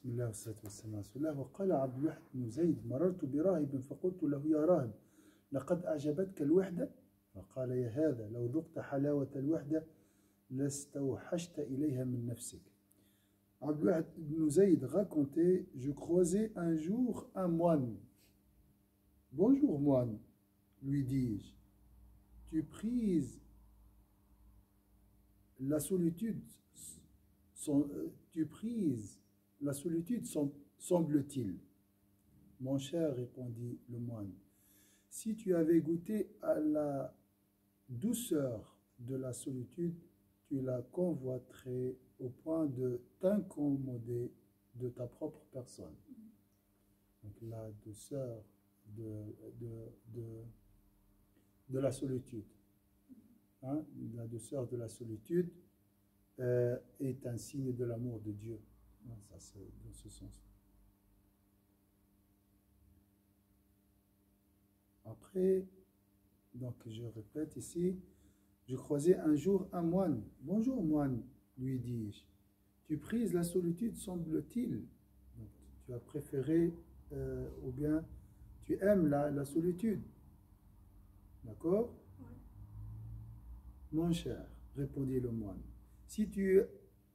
بسم الله والصلاة والسلام على رسول الله وقال عبد الواحد بن زيد مررت براهب فقلت له يا راهب لقد أعجبتك الوحدة فقال يا هذا لو ذقت حلاوة الوحدة لاستوحشت إليها من نفسك عبد الواحد بن زيد racontait Je croisais un jour un moine. Bonjour moine, lui dis-je. Tu prises la solitude, prises la solitude, sem- semble-t-il? Mon cher, répondit le moine, si tu avais goûté à la douceur de la solitude, tu la convoiterais au point de t'incommoder de ta propre personne. La douceur de, la solitude. La douceur de la solitude est un signe de l'amour de Dieu. Ça, c'est dans ce sens. Après, donc je répète ici, je croisais un jour un moine. Bonjour moine, lui dis-je. Tu prises la solitude, semble-t-il. Tu as préféré, euh, ou bien tu aimes la, la solitude. D'accord? Mon cher, répondit le moine, si tu,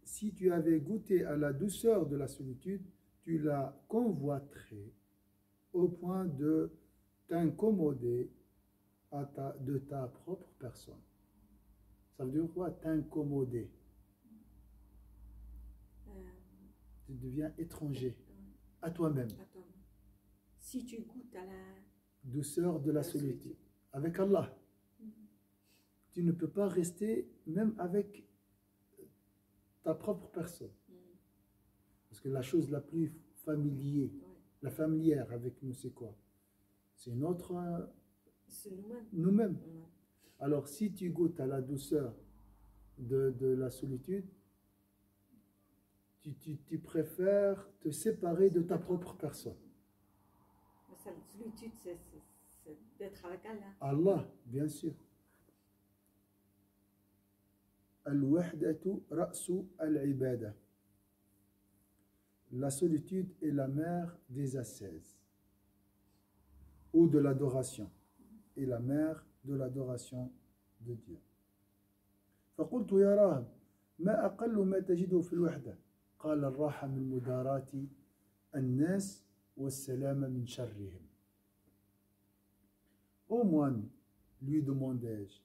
si tu avais goûté à la douceur de la solitude, tu la convoiterais au point de t'incommoder de ta propre personne. Ça veut dire quoi T'incommoder. Euh, Tu deviens étranger euh, à toi-même. Si tu goûtes à la. Douceur de la La solitude. solitude. Avec Allah. Mhm. Tu ne peux pas rester même avec ta propre personne. Parce que la chose la plus familière, la familière avec nous, c'est quoi? C'est notre nous-mêmes. Alors, si tu goûtes à la douceur de, de la solitude, tu, tu- tu préfères te séparer de ta propre personne. La solitude, c'est d'être avec Allah. Allah, bien sûr. Al-wahdatu ra'su al-ibada. La solitude est la mère des ascèses ou de l'adoration et la mère de l'adoration de Dieu. فقلت يا راهب ما أقل ما تجده في الوحدة قال الراحة من مداراة الناس والسلام من شرهم Ô moine, lui demandai-je,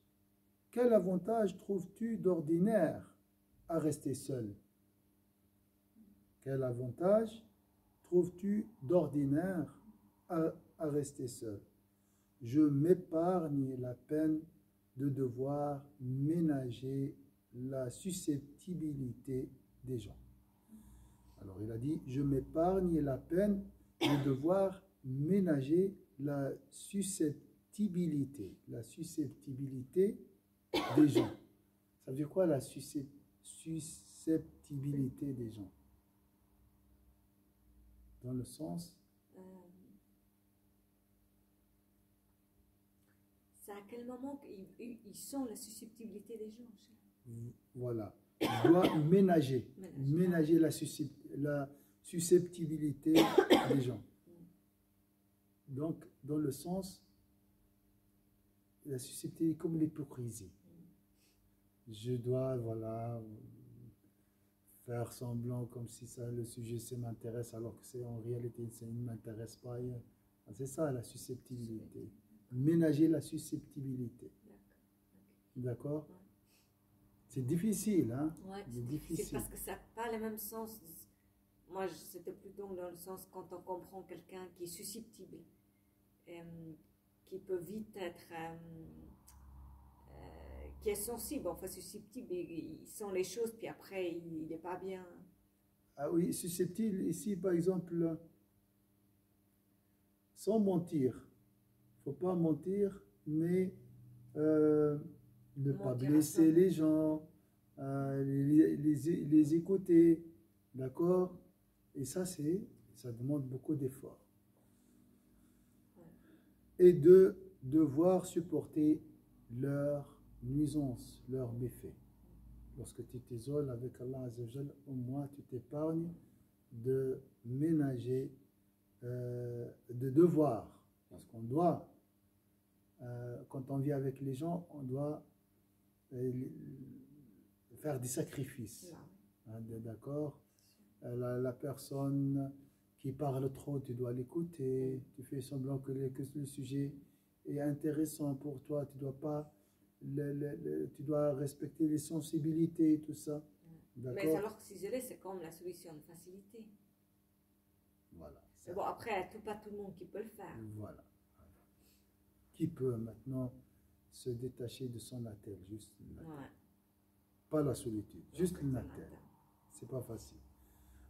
quel avantage trouves-tu d'ordinaire à rester seul? Quel avantage trouves-tu d'ordinaire à, rester seul? Je m'épargne la peine de devoir ménager la susceptibilité des gens. Alors il a dit, je m'épargne la peine de devoir ménager la susceptibilité, la susceptibilité des gens. Ça veut dire quoi la suscep- susceptibilité des gens? Dans le sens, Euh, c'est à quel moment qu'ils ils- sont la susceptibilité des gens voilà, il doit ménager, Ménager. ménager la, la susceptibilité des gens. Donc, dans le sens, la susceptibilité comme l'hypocrisie. Je dois, voilà, faire semblant comme si ça, le sujet ça m'intéresse, alors que c'est en réalité, ça ne m'intéresse pas. C'est ça la susceptibilité. Ménager la susceptibilité. D'accord. C'est difficile, hein? Ouais, C'est difficile parce que ça n'a pas le même sens. Moi, c'était plutôt dans le sens quand on comprend quelqu'un qui est susceptible, euh, qui peut vite être. euh, euh, qui est sensible, enfin susceptible, il, il sent les choses, puis après, il n'est pas bien. Ah oui, susceptible, ici par exemple, sans mentir. faut pas mentir, mais euh, ne pas Mentir blesser les gens, les, les- les écouter, d'accord? Et ça, c'est, ça demande beaucoup d'efforts. Et de devoir supporter leurs nuisances, leurs méfaits. Lorsque tu t'isoles avec Allah Azzawajal, au moins tu t'épargnes de ménager, euh, de devoir. Parce qu'on doit, euh, quand on vit avec les gens, on doit euh, faire des sacrifices. Hein, D'accord? La, la personne qui parle trop, tu dois l'écouter. Tu fais semblant que le, que le sujet est intéressant pour toi. Tu dois pas, le- le- tu dois respecter les sensibilités, tout ça. Mais alors que s'isoler, c'est comme la solution de facilité. Voilà. Mais bon, après, tout, pas tout le monde qui peut le faire. Voilà. Qui peut maintenant se détacher de son attel, juste. Ouais. Pas la solitude, juste natel. C'est pas facile.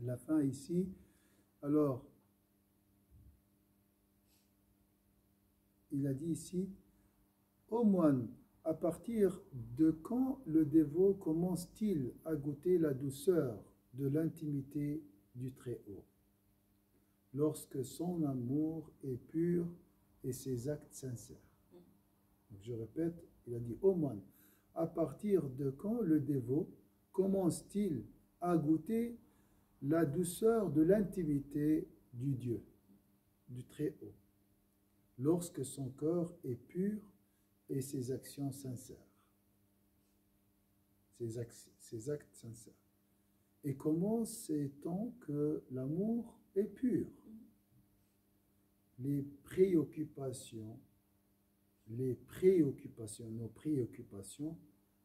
la fin ici. Alors il a dit ici Ô moine, à partir de quand le dévot commence-t-il à goûter la douceur de l'intimité du Très-Haut? Lorsque son amour est pur et ses actes sincères. Je répète, il a dit Ô moine, à partir de quand le dévot commence-t-il à goûter la douceur de l'intimité du Dieu, du Très-Haut Lorsque son corps est pur et ses actions sincères? Ses, ac- ses actes sincères. Et comment sait-on que l'amour est pur? Les préoccupations, les préoccupations, nos préoccupations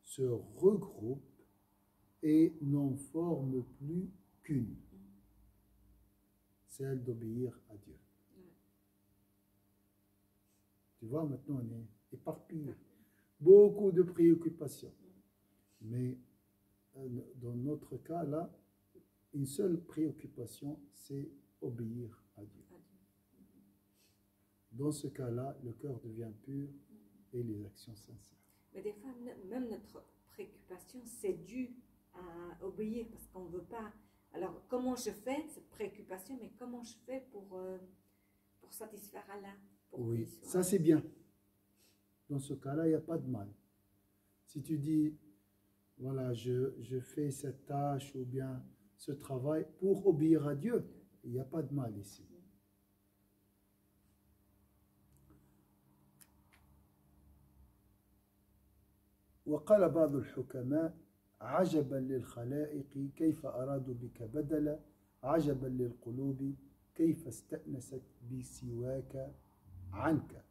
se regroupent et n'en forment plus qu'une, celle d'obéir à Dieu. Tu vois, maintenant on est éparpillé. Beaucoup de préoccupations. Mais euh, dans notre cas, là, une seule préoccupation, c'est obéir à Dieu. Dans ce cas-là, le cœur devient pur et les actions sincères. Mais des fois, même notre préoccupation, c'est dû à obéir parce qu'on ne veut pas. Alors, comment je fais cette préoccupation, mais comment je fais pour, euh, pour satisfaire Allah pour Oui, qu'il soit- ça c'est bien. Dans ce cas-là, il n'y a pas de mal. Si tu dis, voilà, je, je fais cette tâche ou bien ce travail pour obéir à Dieu, il n'y a pas de mal ici. وقال بعض الحكماء عجبا للخلائق كيف أرادوا بك بدلا عجبا للقلوب كيف استأنست بسواك عنك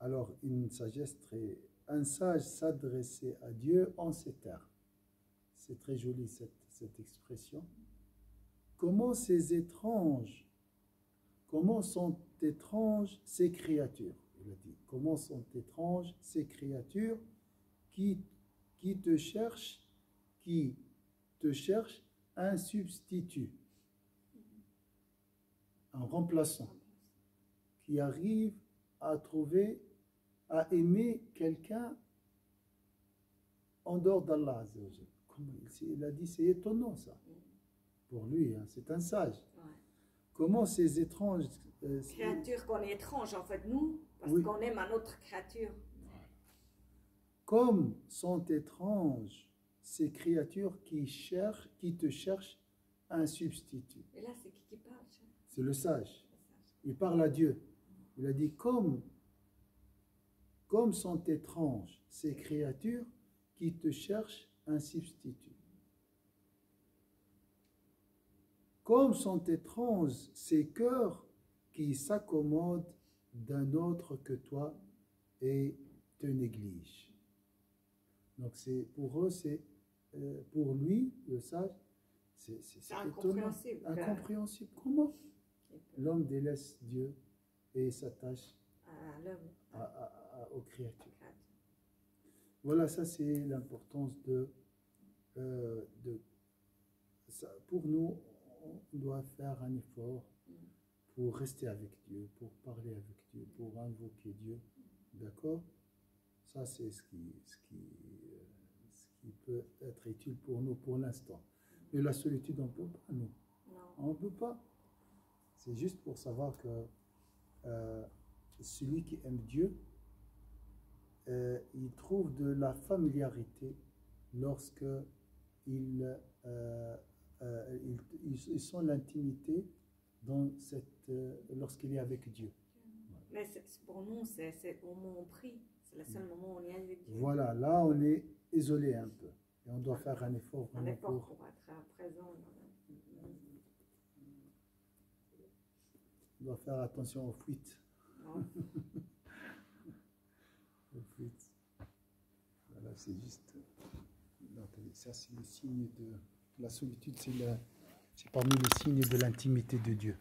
Alors, une sagesse très... Un sage s'adressait à Dieu en ces termes. C'est très joli cette, cette expression. Comment ces étranges, comment sont étranges ces créatures Il a dit, comment sont étranges ces créatures qui, qui te cherchent, qui te cherchent un substitut, un remplaçant, qui arrive à trouver, à aimer quelqu'un en dehors d'Allah. Il a dit, c'est étonnant ça. Pour lui, hein, c'est un sage. Ouais. Comment ces étranges... euh, ces- Créature qu'on est étrange, en fait, nous, parce Oui. qu'on aime un autre créature. Comme sont étranges ces créatures qui cherchent, qui te cherchent un substitut. Et là, c'est qui qui parle C'est le sage. Le sage. Il parle à Dieu. Il a dit comme, comme sont étranges ces créatures qui te cherchent un substitut. Comme sont étranges ces cœurs qui s'accommodent d'un autre que toi et te négligent. Donc c'est pour eux, c'est euh, pour lui, le sage, c'est étonnant, incompréhensible. incompréhensible. Comment l'homme délaisse Dieu et s'attache à à- aux créatures. créature. Voilà, ça c'est l'importance de euh, de, ça- pour nous, on doit faire un effort Mm. pour rester avec Dieu, pour parler avec Dieu, pour invoquer Dieu. D'accord? Ça, c'est ce qui, ce, qui, ce qui peut être utile pour nous pour l'instant. Mais la solitude, on ne peut pas, nous. Non. On ne peut pas. C'est juste pour savoir que euh, celui qui aime Dieu, euh, il trouve de la familiarité lorsque il, euh, il, il- il sent l'intimité dans cette, lorsqu'il est avec Dieu. Mais pour nous, c'est au moment où on prie. C'est le seul moment où on est avec Voilà, là on est isolé un peu. Et on doit faire un effort un effort pour... être présent. On doit faire attention aux fuites. Oh. fuites. Voilà, c'est juste. Ça, c'est le signe de. La solitude, c'est parmi les signes de l'intimité de Dieu.